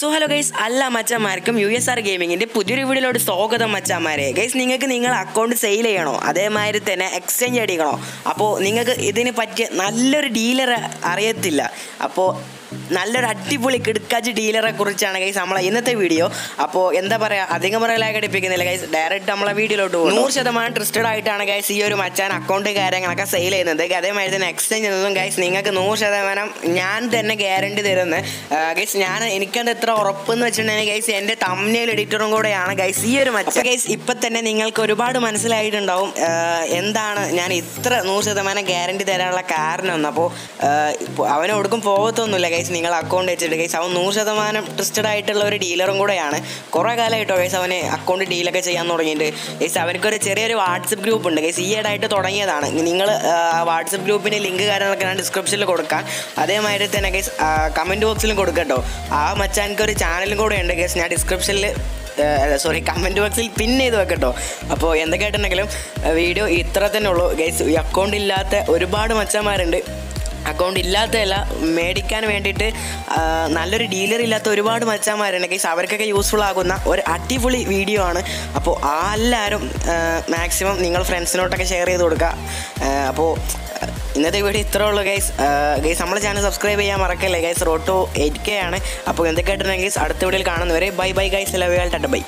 So hello guys അല്ല മച്ചാമാർക്കും U S R ഗെയിമിങ്ങിന്റെ പുതിയൊരു വീഡിയോയിലോട് സ്വാഗതം മച്ചാമാരെ ഗൈസ് നിങ്ങൾക്ക് നിങ്ങൾ അക്കൗണ്ട് സെയിൽ ചെയ്യണോ? അതേമാതിരി തന്നെ എക്സ്ചേഞ്ച് അടിക്കണോ? അപ്പോൾ നിങ്ങൾക്ക് ഇതിന് പറ്റിയ നല്ലൊരു ഡീലർ അറിയത്തില്ല. അപ്പോൾ നല്ലൊരു അടിപൊളി കിടക്കാച്ച് ഡീലറെ കുറിച്ചാണ് ഗൈസ് നമ്മളെ ഇന്നത്തെ വീഡിയോ അപ്പോൾ എന്താ പറയുക അധികം പറയലായി ഘടിപ്പിക്കുന്നില്ല ഗൈസ് ഡയറക്റ്റ് നമ്മളെ വീഡിയോയിലോട്ട് പോകും നൂറ് ശതമാനം ട്രസ്റ്റഡ് ആയിട്ടാണ് ഗൈസ് ഈ ഒരു മച്ചാൻ അക്കൗണ്ട് കാര്യങ്ങളൊക്കെ സെയിൽ ചെയ്യുന്നത്. അതേമാതിരി തന്നെ എക്സ്ചേഞ്ച് ചെയ്യുന്നതും ഗൈസ് നിങ്ങൾക്ക് നൂറ് ശതമാനം ഞാൻ തന്നെ ഗ്യാരണ്ടി തരുന്നത് ഗൈസ് ഞാൻ എനിക്കത് എത്ര ഉറപ്പെന്ന് വെച്ചിട്ടുണ്ടെങ്കിൽ ഗൈസ് എന്റെ തമ്മിൽ എഡിറ്ററും കൂടെയാണ് ഗൈസ് ഈ ഒരു മച്ച ഗൈസ് ഇപ്പം തന്നെ നിങ്ങൾക്ക് ഒരുപാട് മനസ്സിലായിട്ടുണ്ടാവും എന്താണ് ഞാൻ ഇത്ര നൂറ് ശതമാനം ഗ്യാരണ്ടി തരാനുള്ള കാരണം അപ്പോൾ അവനെ ഒടുക്കും പോകത്തൊന്നുമില്ല ഗൈസ് നിങ്ങൾ അക്കൗണ്ട് വെച്ചിട്ട് ഗൈസ് അവൻ നൂറ് ശതമാനം ട്രസ്റ്റഡ് ആയിട്ടുള്ള ഒരു ഡീലറും കൂടെയാണ്. കുറേ കാലമായിട്ടോ ഗൈസ് അവന് അക്കൗണ്ട് ഡീലൊക്കെ ചെയ്യാൻ തുടങ്ങിയിട്ട്. ഗൈസ് അവനക്കൊരു ചെറിയൊരു വാട്സപ്പ് ഗ്രൂപ്പ് ഉണ്ട്. ഗൈസ് ഈയിടായിട്ട് തുടങ്ങിയതാണ്. നിങ്ങൾ വാട്സപ്പ് ഗ്രൂപ്പിന്റെ ലിങ്ക് കാര്യങ്ങളൊക്കെ ഞാൻ ഡിസ്ക്രിപ്ഷനിൽ കൊടുക്കാം. അതേമാതിരി തന്നെ ഗൈസ് കമന്റ് ബോക്സിലും കൊടുക്കട്ടോ. ആ മച്ചാനക്ക് ഒരു ചാനലും കൂടെ ഉണ്ട് ഗൈസ് ഞാൻ ഡിസ്ക്രിപ്ഷനിൽ സോറി കമന്റ് ബോക്സിൽ പിൻ ചെയ്ത് വെക്കട്ടോ. അപ്പോൾ എന്തൊക്കെയായിട്ടുണ്ടെങ്കിലും വീഡിയോ ഇത്ര തന്നെ ഉള്ളൂ. ഗൈസ് അക്കൗണ്ട് ഇല്ലാത്ത ഒരുപാട് മച്ചന്മാരുണ്ട്. അക്കൗണ്ട് ഇല്ലാത്തതല്ല മേടിക്കാൻ വേണ്ടിയിട്ട് നല്ലൊരു ഡീലർ ഇല്ലാത്ത ഒരുപാട് മച്ചാന്മാരുണ്ട്. ഗൈസ് അവർക്കൊക്കെ യൂസ്ഫുൾ ആകുന്ന ഒരു അടിപൊളി വീഡിയോ ആണ്. അപ്പോൾ എല്ലാവരും മാക്സിമം നിങ്ങൾ ഫ്രണ്ട്സിനോട്ടൊക്കെ ഷെയർ ചെയ്ത് കൊടുക്കുക അപ്പോൾ ഇന്നത്തെ വീഡിയോ ഇത്രേ ഉള്ളൂ ഗൈസ് ഗൈസ് നമ്മുടെ ചാനൽ സബ്സ്ക്രൈബ് ചെയ്യാൻ മറക്കല്ലേ ഗൈസ് റോട്ടോ എയ്റ്റ് കെ ആണ്. അപ്പോൾ എന്തൊക്കെ ആയിട്ടുണ്ടെങ്കിൽ അടുത്ത വീഡിയോയിൽ കാണുന്നവരെ bye bye guys love bye